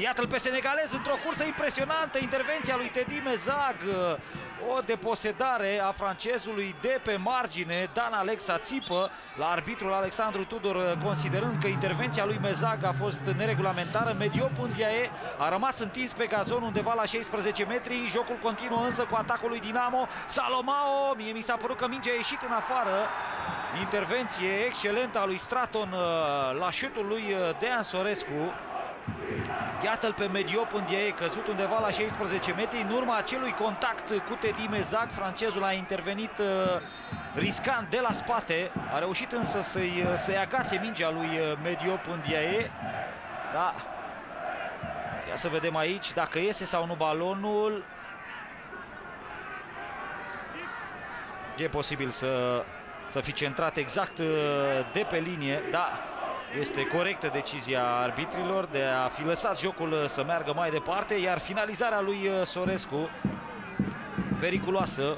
Iată-l pe senegalez într-o cursă impresionantă, intervenția lui Teddy Mezag, o deposedare a francezului de pe margine, Dan Alexa țipă la arbitrul Alexandru Tudor, considerând că intervenția lui Mezag a fost neregulamentară. Mediop Ndiaye a rămas întins pe gazon undeva la 16 metri, jocul continuă însă cu atacul lui Dinamo. Salomao, mie mi s-a părut că mingea a ieșit în afară. Intervenție excelentă a lui Straton uh, la șutul lui uh, Dean Sorescu. Iată-l pe Mediop în e căzut undeva la 16 metri. În urma acelui contact cu Teddy Mezac, francezul a intervenit uh, riscant de la spate. A reușit însă să-i uh, să agațe mingea lui uh, Mediop în Diae. Da. Ia să vedem aici dacă iese sau nu balonul. E posibil să, să fi centrat exact uh, de pe linie. Da, este corectă decizia arbitrilor de a fi lăsat jocul să meargă mai departe, iar finalizarea lui uh, Sorescu periculoasă